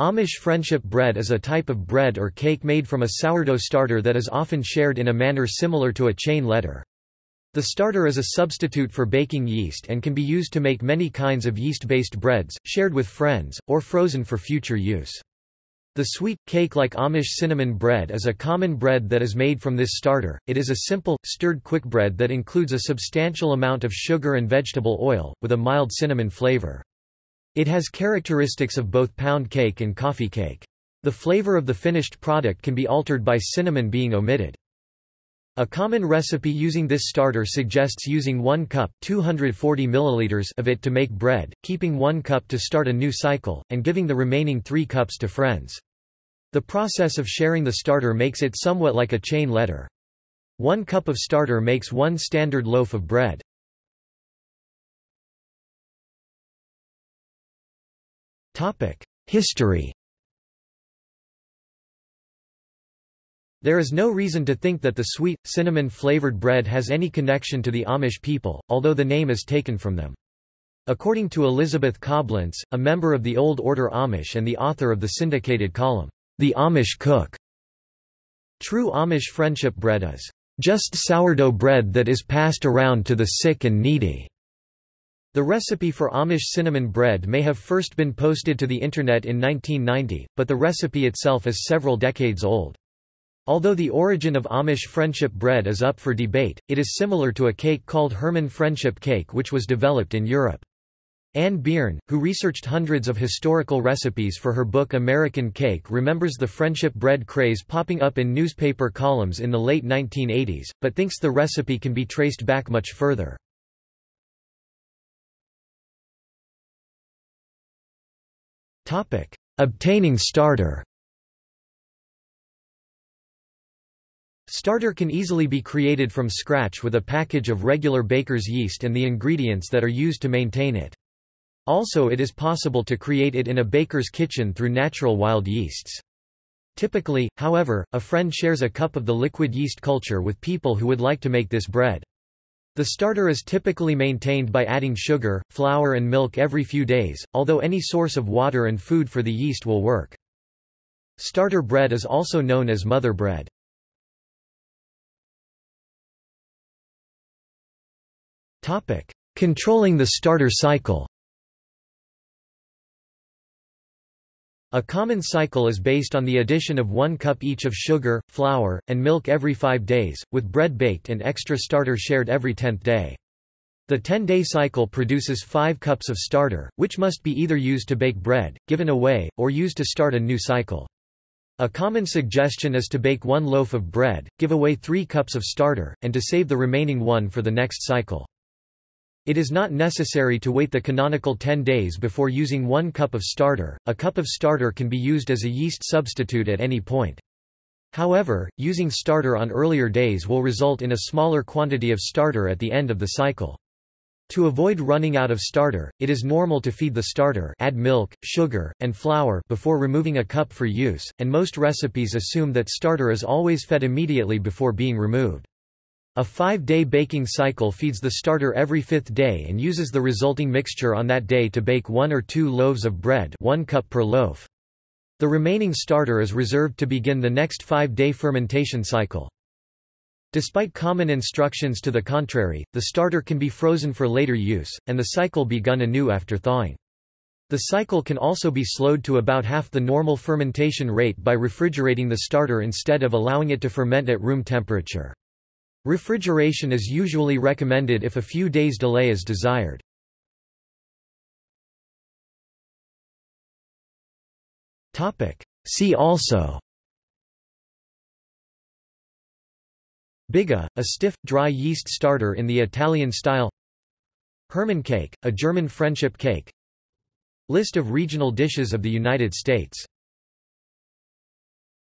Amish friendship bread is a type of bread or cake made from a sourdough starter that is often shared in a manner similar to a chain letter. The starter is a substitute for baking yeast and can be used to make many kinds of yeast-based breads, shared with friends, or frozen for future use. The sweet, cake-like Amish cinnamon bread is a common bread that is made from this starter. It is a simple, stirred quick bread that includes a substantial amount of sugar and vegetable oil, with a mild cinnamon flavor. It has characteristics of both pound cake and coffee cake. The flavor of the finished product can be altered by cinnamon being omitted. A common recipe using this starter suggests using 1 cup 240 milliliters of it to make bread, keeping 1 cup to start a new cycle, and giving the remaining 3 cups to friends. The process of sharing the starter makes it somewhat like a chain letter. 1 cup of starter makes 1 standard loaf of bread. History There is no reason to think that the sweet, cinnamon-flavored bread has any connection to the Amish people, although the name is taken from them. According to Elizabeth Coblentz, a member of the Old Order Amish and the author of the syndicated column, The Amish Cook, true Amish friendship bread is just sourdough bread that is passed around to the sick and needy. The recipe for Amish cinnamon bread may have first been posted to the Internet in 1990, but the recipe itself is several decades old. Although the origin of Amish friendship bread is up for debate, it is similar to a cake called Herman friendship cake which was developed in Europe. Anne Byrn, who researched hundreds of historical recipes for her book American Cake remembers the friendship bread craze popping up in newspaper columns in the late 1980s, but thinks the recipe can be traced back much further. Obtaining starter Starter can easily be created from scratch with a package of regular baker's yeast and the ingredients that are used to maintain it. Also it is possible to create it in a baker's kitchen through natural wild yeasts. Typically, however, a friend shares a cup of the liquid yeast culture with people who would like to make this bread. The starter is typically maintained by adding sugar, flour and milk every few days, although any source of water and food for the yeast will work. Starter bread is also known as mother bread. Controlling the starter cycle A common cycle is based on the addition of one cup each of sugar, flour, and milk every five days, with bread baked and extra starter shared every tenth day. The 10-day cycle produces 5 cups of starter, which must be either used to bake bread, given away, or used to start a new cycle. A common suggestion is to bake one loaf of bread, give away 3 cups of starter, and to save the remaining one for the next cycle. It is not necessary to wait the canonical 10 days before using 1 cup of starter, a cup of starter can be used as a yeast substitute at any point. However, using starter on earlier days will result in a smaller quantity of starter at the end of the cycle. To avoid running out of starter, it is normal to feed the starter add milk, sugar, and flour before removing a cup for use, and most recipes assume that starter is always fed immediately before being removed. A five-day baking cycle feeds the starter every fifth day and uses the resulting mixture on that day to bake one or two loaves of bread one cup per loaf. The remaining starter is reserved to begin the next five-day fermentation cycle. Despite common instructions to the contrary, the starter can be frozen for later use, and the cycle begun anew after thawing. The cycle can also be slowed to about half the normal fermentation rate by refrigerating the starter instead of allowing it to ferment at room temperature. Refrigeration is usually recommended if a few days delay is desired. See also. Biga, a stiff, dry yeast starter in the Italian style. Herman cake, a German friendship cake. List of regional dishes of the United States